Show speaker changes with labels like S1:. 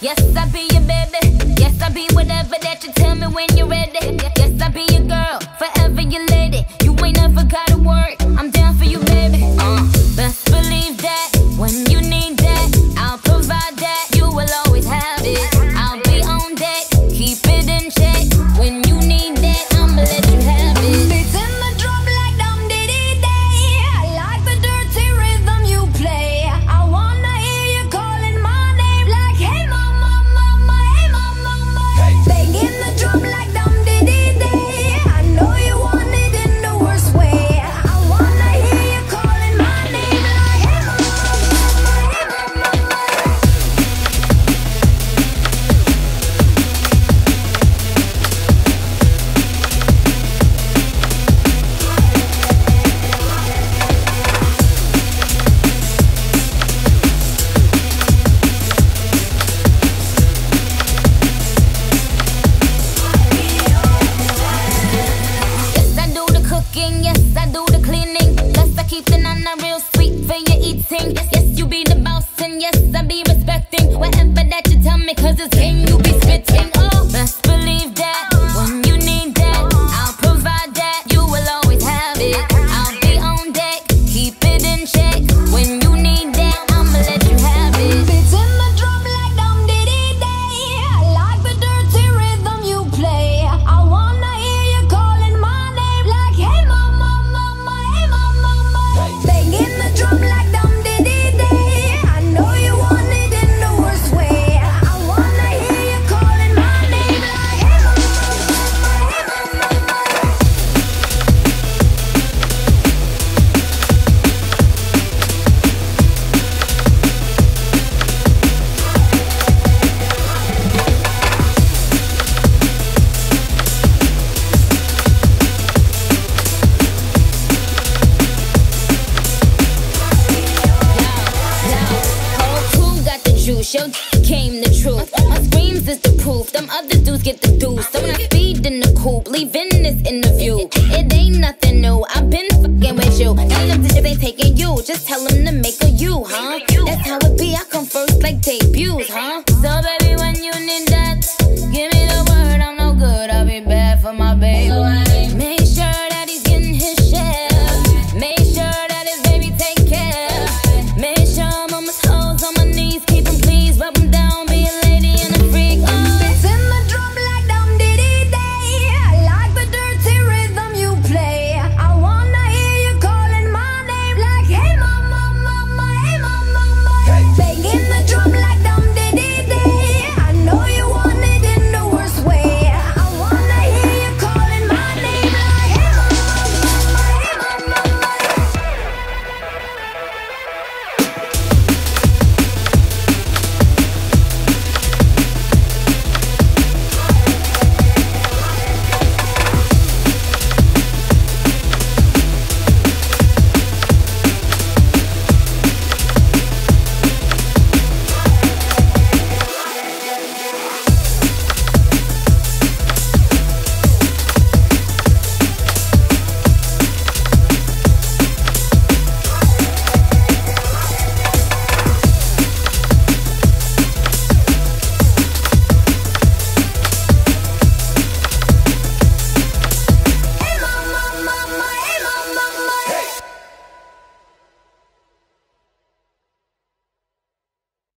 S1: Yes, I'll be your baby. Yes, I'll be whatever that you tell me. everything Your came the truth. My screams is the proof. Them other dudes get the deuce. So when I feed in the coop, leaving this interview. It ain't nothing new. I've been fucking with you. Tell them bitches ain't taking you. Just tell them to make a you, huh? That's how it be. I come first like debuts, huh? So.